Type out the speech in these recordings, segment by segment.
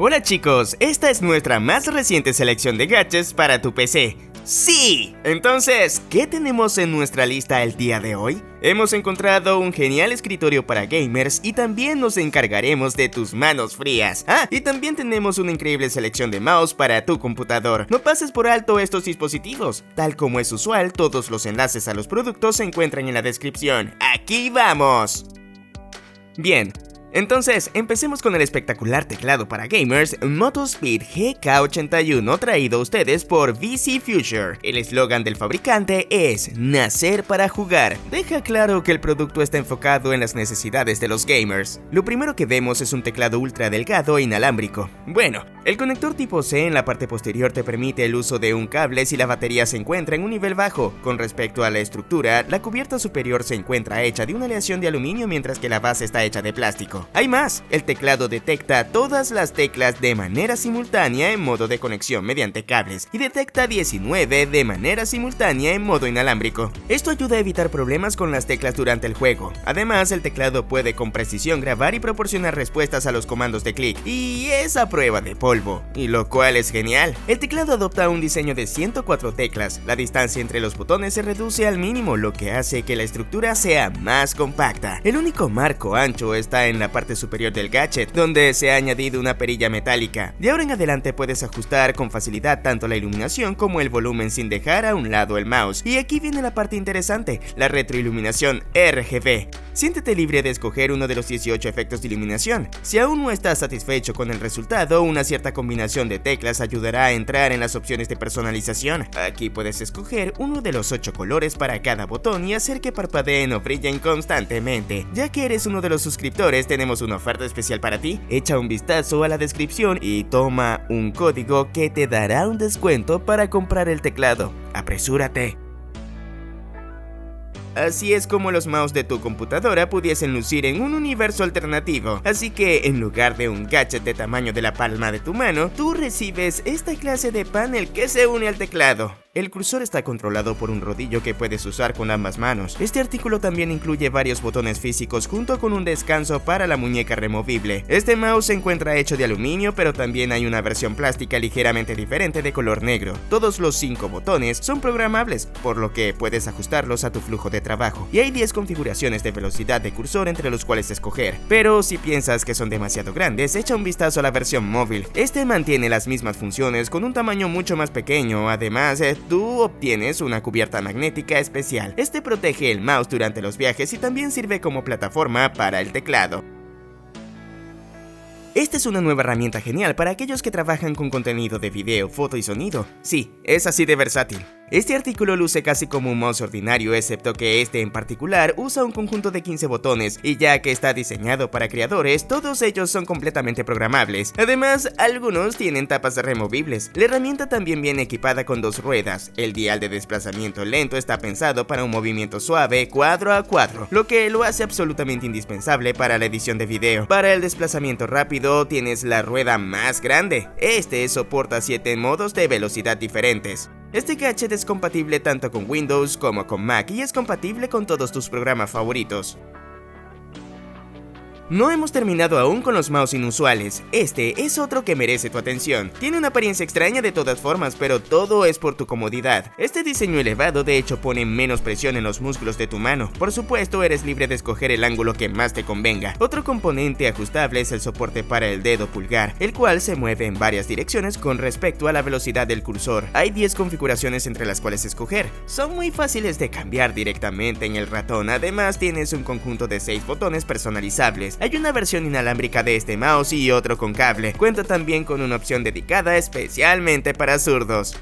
Hola chicos, esta es nuestra más reciente selección de gadgets para tu PC. ¡Sí! Entonces, ¿qué tenemos en nuestra lista el día de hoy? Hemos encontrado un genial escritorio para gamers y también nos encargaremos de tus manos frías. Ah, y también tenemos una increíble selección de mouse para tu computador. No pases por alto estos dispositivos. Tal como es usual, todos los enlaces a los productos se encuentran en la descripción. ¡Aquí vamos! Bien, entonces, empecemos con el espectacular teclado para gamers Motospeed GK81 traído a ustedes por VC Future. El eslogan del fabricante es Nacer para jugar. Deja claro que el producto está enfocado en las necesidades de los gamers. Lo primero que vemos es un teclado ultra delgado e inalámbrico. Bueno, el conector tipo C en la parte posterior te permite el uso de un cable si la batería se encuentra en un nivel bajo. Con respecto a la estructura, la cubierta superior se encuentra hecha de una aleación de aluminio mientras que la base está hecha de plástico. Hay más, el teclado detecta todas las teclas de manera simultánea en modo de conexión mediante cables y detecta 19 de manera simultánea en modo inalámbrico. Esto ayuda a evitar problemas con las teclas durante el juego. Además, el teclado puede con precisión grabar y proporcionar respuestas a los comandos de clic, y es a prueba de polvo, y lo cual es genial. El teclado adopta un diseño de 104 teclas, la distancia entre los botones se reduce al mínimo, lo que hace que la estructura sea más compacta. El único marco ancho está en la parte superior del gadget, donde se ha añadido una perilla metálica. De ahora en adelante puedes ajustar con facilidad tanto la iluminación como el volumen sin dejar a un lado el mouse. Y aquí viene la parte interesante, la retroiluminación RGB. Siéntete libre de escoger uno de los 18 efectos de iluminación. Si aún no estás satisfecho con el resultado, una cierta combinación de teclas ayudará a entrar en las opciones de personalización. Aquí puedes escoger uno de los 8 colores para cada botón y hacer que parpadeen o brillen constantemente. Ya que eres uno de los suscriptores, tenemos una oferta especial para ti. Echa un vistazo a la descripción y toma un código que te dará un descuento para comprar el teclado. ¡Apresúrate! Así es como los mouse de tu computadora pudiesen lucir en un universo alternativo. Así que en lugar de un gadget de tamaño de la palma de tu mano, tú recibes esta clase de panel que se une al teclado. El cursor está controlado por un rodillo que puedes usar con ambas manos. Este artículo también incluye varios botones físicos junto con un descanso para la muñeca removible. Este mouse se encuentra hecho de aluminio, pero también hay una versión plástica ligeramente diferente de color negro. Todos los 5 botones son programables, por lo que puedes ajustarlos a tu flujo de trabajo. Y hay 10 configuraciones de velocidad de cursor entre los cuales escoger. Pero si piensas que son demasiado grandes, echa un vistazo a la versión móvil. Este mantiene las mismas funciones con un tamaño mucho más pequeño, además tú obtienes una cubierta magnética especial. Este protege el mouse durante los viajes y también sirve como plataforma para el teclado. Esta es una nueva herramienta genial para aquellos que trabajan con contenido de video, foto y sonido. Sí, es así de versátil. Este artículo luce casi como un mouse ordinario, excepto que este en particular usa un conjunto de 15 botones, y ya que está diseñado para creadores, todos ellos son completamente programables. Además, algunos tienen tapas removibles. La herramienta también viene equipada con dos ruedas. El dial de desplazamiento lento está pensado para un movimiento suave cuadro a cuadro, lo que lo hace absolutamente indispensable para la edición de video. Para el desplazamiento rápido tienes la rueda más grande. Este soporta 7 modos de velocidad diferentes. Este gadget es compatible tanto con Windows como con Mac y es compatible con todos tus programas favoritos. No hemos terminado aún con los mouse inusuales, este es otro que merece tu atención. Tiene una apariencia extraña de todas formas, pero todo es por tu comodidad. Este diseño elevado de hecho pone menos presión en los músculos de tu mano. Por supuesto, eres libre de escoger el ángulo que más te convenga. Otro componente ajustable es el soporte para el dedo pulgar, el cual se mueve en varias direcciones con respecto a la velocidad del cursor. Hay 10 configuraciones entre las cuales escoger. Son muy fáciles de cambiar directamente en el ratón, además tienes un conjunto de 6 botones personalizables hay una versión inalámbrica de este mouse y otro con cable. Cuenta también con una opción dedicada especialmente para zurdos.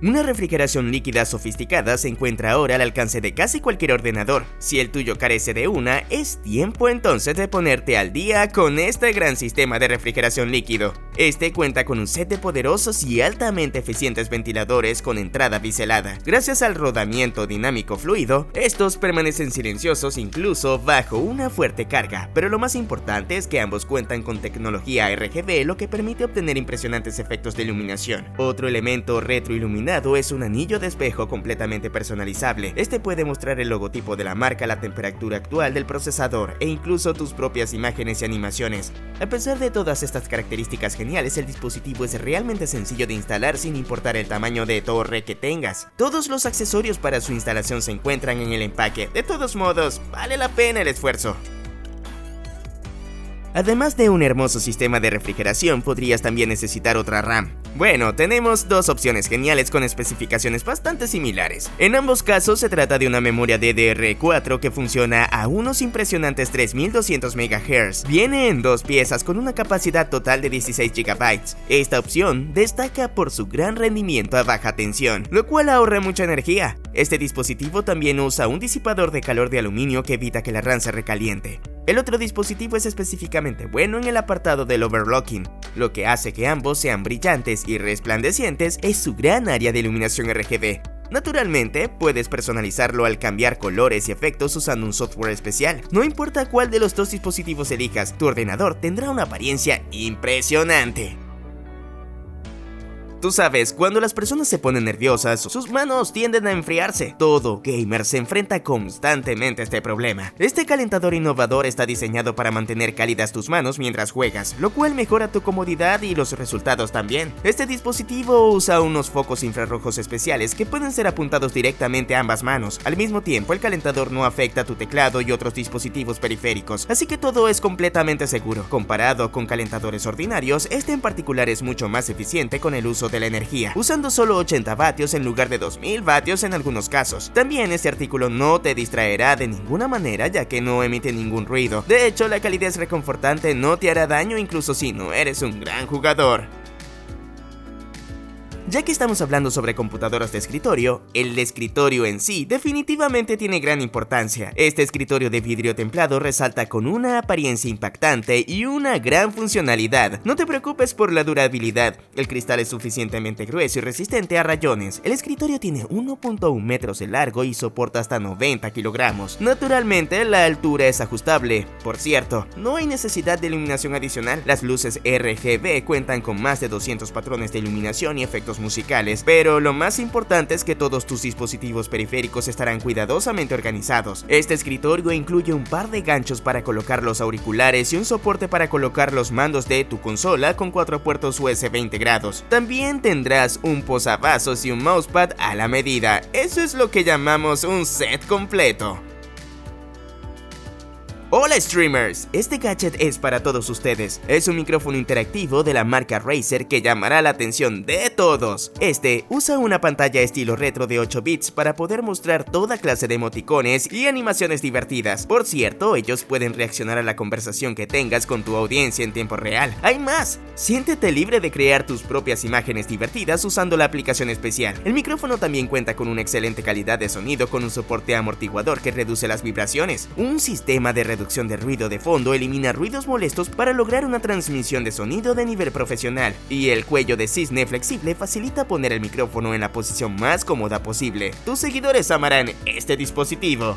Una refrigeración líquida sofisticada se encuentra ahora al alcance de casi cualquier ordenador. Si el tuyo carece de una, es tiempo entonces de ponerte al día con este gran sistema de refrigeración líquido. Este cuenta con un set de poderosos y altamente eficientes ventiladores con entrada biselada. Gracias al rodamiento dinámico fluido, estos permanecen silenciosos incluso bajo una fuerte carga, pero lo más importante es que ambos cuentan con tecnología RGB lo que permite obtener impresionantes efectos de iluminación. Otro elemento retroiluminado es un anillo de espejo completamente personalizable. Este puede mostrar el logotipo de la marca, la temperatura actual del procesador e incluso tus propias imágenes y animaciones. A pesar de todas estas características geniales, el dispositivo es realmente sencillo de instalar sin importar el tamaño de torre que tengas. Todos los accesorios para su instalación se encuentran en el empaque. De todos modos, vale la pena el esfuerzo. Además de un hermoso sistema de refrigeración, podrías también necesitar otra RAM. Bueno, tenemos dos opciones geniales con especificaciones bastante similares. En ambos casos se trata de una memoria DDR4 que funciona a unos impresionantes 3200 MHz. Viene en dos piezas con una capacidad total de 16 GB. Esta opción destaca por su gran rendimiento a baja tensión, lo cual ahorra mucha energía. Este dispositivo también usa un disipador de calor de aluminio que evita que la RAM se recaliente. El otro dispositivo es específicamente bueno en el apartado del overclocking. Lo que hace que ambos sean brillantes y resplandecientes es su gran área de iluminación RGB. Naturalmente, puedes personalizarlo al cambiar colores y efectos usando un software especial. No importa cuál de los dos dispositivos elijas, tu ordenador tendrá una apariencia impresionante. Tú sabes, cuando las personas se ponen nerviosas, sus manos tienden a enfriarse. Todo gamer se enfrenta constantemente a este problema. Este calentador innovador está diseñado para mantener cálidas tus manos mientras juegas, lo cual mejora tu comodidad y los resultados también. Este dispositivo usa unos focos infrarrojos especiales que pueden ser apuntados directamente a ambas manos. Al mismo tiempo, el calentador no afecta tu teclado y otros dispositivos periféricos, así que todo es completamente seguro. Comparado con calentadores ordinarios, este en particular es mucho más eficiente con el uso de la energía, usando solo 80 vatios en lugar de 2000 vatios en algunos casos. También este artículo no te distraerá de ninguna manera ya que no emite ningún ruido. De hecho, la calidez reconfortante no te hará daño incluso si no eres un gran jugador. Ya que estamos hablando sobre computadoras de escritorio, el escritorio en sí definitivamente tiene gran importancia. Este escritorio de vidrio templado resalta con una apariencia impactante y una gran funcionalidad. No te preocupes por la durabilidad, el cristal es suficientemente grueso y resistente a rayones. El escritorio tiene 1.1 metros de largo y soporta hasta 90 kilogramos. Naturalmente, la altura es ajustable. Por cierto, no hay necesidad de iluminación adicional. Las luces RGB cuentan con más de 200 patrones de iluminación y efectos musicales, pero lo más importante es que todos tus dispositivos periféricos estarán cuidadosamente organizados. Este escritorio incluye un par de ganchos para colocar los auriculares y un soporte para colocar los mandos de tu consola con cuatro puertos USB integrados. También tendrás un posavasos y un mousepad a la medida. Eso es lo que llamamos un set completo. Hola streamers, este gadget es para todos ustedes. Es un micrófono interactivo de la marca Razer que llamará la atención de todos. Este usa una pantalla estilo retro de 8 bits para poder mostrar toda clase de emoticones y animaciones divertidas. Por cierto, ellos pueden reaccionar a la conversación que tengas con tu audiencia en tiempo real. Hay más, siéntete libre de crear tus propias imágenes divertidas usando la aplicación especial. El micrófono también cuenta con una excelente calidad de sonido con un soporte amortiguador que reduce las vibraciones, un sistema de reducción de ruido de fondo elimina ruidos molestos para lograr una transmisión de sonido de nivel profesional, y el cuello de cisne flexible facilita poner el micrófono en la posición más cómoda posible. Tus seguidores amarán este dispositivo.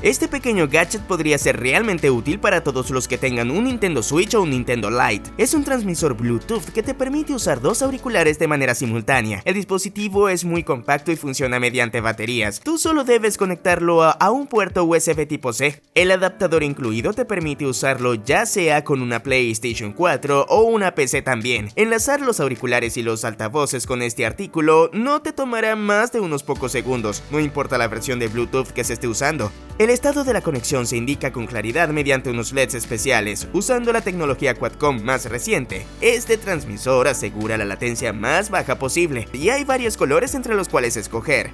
Este pequeño gadget podría ser realmente útil para todos los que tengan un Nintendo Switch o un Nintendo Lite. Es un transmisor Bluetooth que te permite usar dos auriculares de manera simultánea. El dispositivo es muy compacto y funciona mediante baterías. Tú solo debes conectarlo a, un puerto USB tipo C. El adaptador incluido te permite usarlo ya sea con una PlayStation 4 o una PC también. Enlazar los auriculares y los altavoces con este artículo no te tomará más de unos pocos segundos, no importa la versión de Bluetooth que se esté usando. Estado de la conexión se indica con claridad mediante unos LEDs especiales, usando la tecnología Quadcom más reciente. Este transmisor asegura la latencia más baja posible, y hay varios colores entre los cuales escoger.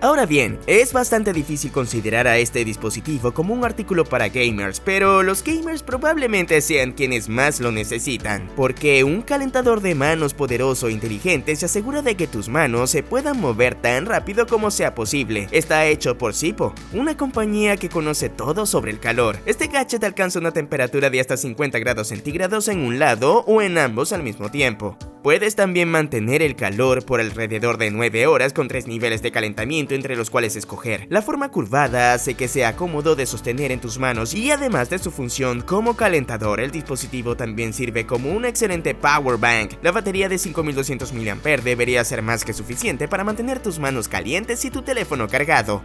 Ahora bien, es bastante difícil considerar a este dispositivo como un artículo para gamers, pero los gamers probablemente sean quienes más lo necesitan, porque un calentador de manos poderoso e inteligente se asegura de que tus manos se puedan mover tan rápido como sea posible. Está hecho por Sipo, una compañía que conoce todo sobre el calor. Este gadget alcanza una temperatura de hasta 50 grados centígrados en un lado o en ambos al mismo tiempo. Puedes también mantener el calor por alrededor de 9 horas con tres niveles de calentamiento entre los cuales escoger. La forma curvada hace que sea cómodo de sostener en tus manos y además de su función como calentador, el dispositivo también sirve como un excelente power bank. La batería de 5200 mAh debería ser más que suficiente para mantener tus manos calientes y tu teléfono cargado.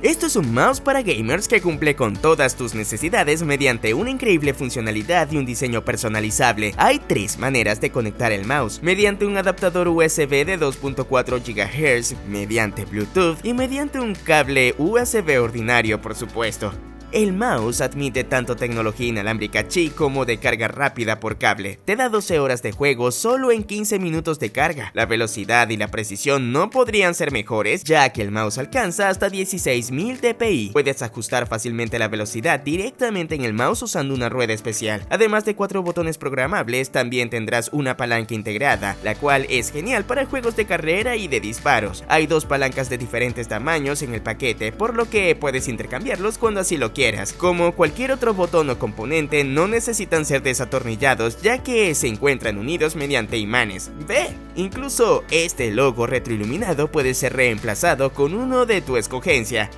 Esto es un mouse para gamers que cumple con todas tus necesidades mediante una increíble funcionalidad y un diseño personalizable. Hay tres maneras de conectar el mouse, mediante un adaptador USB de 2.4 GHz, mediante Bluetooth y mediante un cable USB ordinario por supuesto. El mouse admite tanto tecnología inalámbrica Qi como de carga rápida por cable. Te da 12 horas de juego solo en 15 minutos de carga. La velocidad y la precisión no podrían ser mejores, ya que el mouse alcanza hasta 16.000 dpi. Puedes ajustar fácilmente la velocidad directamente en el mouse usando una rueda especial. Además de cuatro botones programables, también tendrás una palanca integrada, la cual es genial para juegos de carrera y de disparos. Hay dos palancas de diferentes tamaños en el paquete, por lo que puedes intercambiarlos cuando así lo quieras como cualquier otro botón o componente, no necesitan ser desatornillados ya que se encuentran unidos mediante imanes. Ve, incluso este logo retroiluminado puede ser reemplazado con uno de tu escogencia.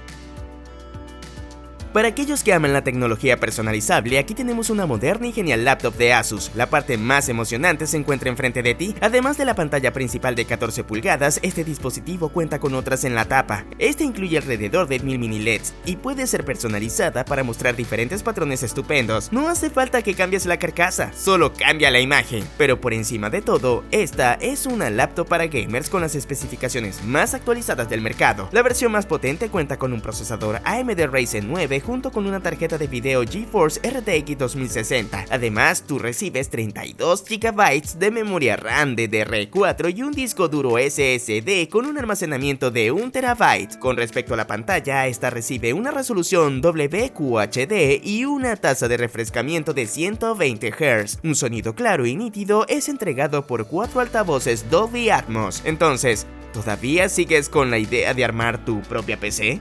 Para aquellos que aman la tecnología personalizable, aquí tenemos una moderna y genial laptop de Asus. La parte más emocionante se encuentra enfrente de ti. Además de la pantalla principal de 14 pulgadas, este dispositivo cuenta con otras en la tapa. Este incluye alrededor de 1000 mini LEDs y puede ser personalizada para mostrar diferentes patrones estupendos. No hace falta que cambies la carcasa, solo cambia la imagen. Pero por encima de todo, esta es una laptop para gamers con las especificaciones más actualizadas del mercado. La versión más potente cuenta con un procesador AMD Ryzen 9 junto con una tarjeta de video GeForce RTX 2060. Además, tú recibes 32 GB de memoria RAM DDR4 y un disco duro SSD con un almacenamiento de 1 TB. Con respecto a la pantalla, esta recibe una resolución WQHD y una tasa de refrescamiento de 120 Hz. Un sonido claro y nítido es entregado por cuatro altavoces Dolby Atmos. Entonces, ¿todavía sigues con la idea de armar tu propia PC?